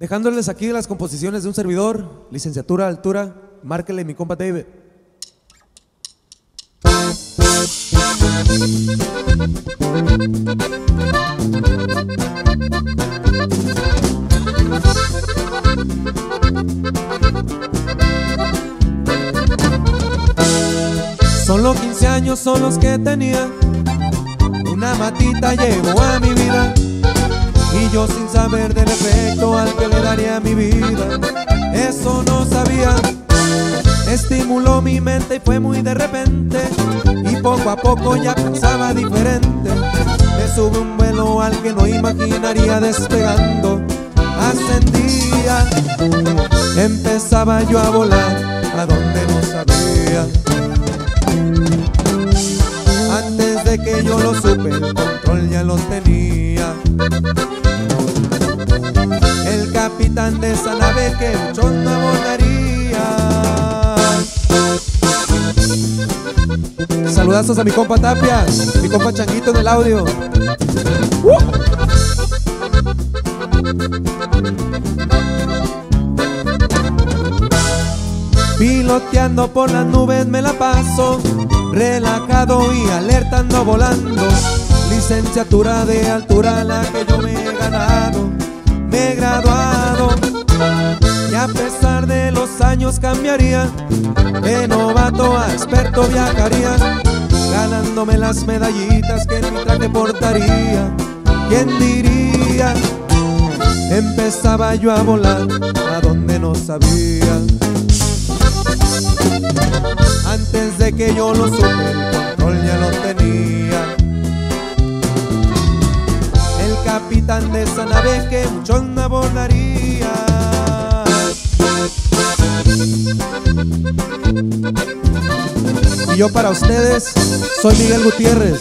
Dejándoles aquí las composiciones de un servidor, licenciatura altura, márquele mi compa David. Solo 15 años son los que tenía, una matita llegó a mi vida y yo sin saber del efecto al que le daría mi vida, eso no sabía. Estimuló mi mente y fue muy de repente y poco a poco ya pensaba diferente. Me sube un vuelo al que no imaginaría despegando. Ascendía, empezaba yo a volar a donde no sabía. Antes de que yo lo supe, el control ya lo tenía. Capitán de esa nave que no volaría. Saludazos a mi compa Tapia, mi compa Changuito en el audio. Piloteando por las nubes me la paso, relajado y alertando volando. Licenciatura de altura la que yo me he ganado, me he graduado. Años cambiaría, de novato a experto viajaría, ganándome las medallitas que en mi portaría. ¿Quién diría? Empezaba yo a volar a donde no sabía. Antes de que yo lo supe, el control ya lo tenía. El capitán de esa nave que muchos no Y yo para ustedes soy Miguel Gutiérrez.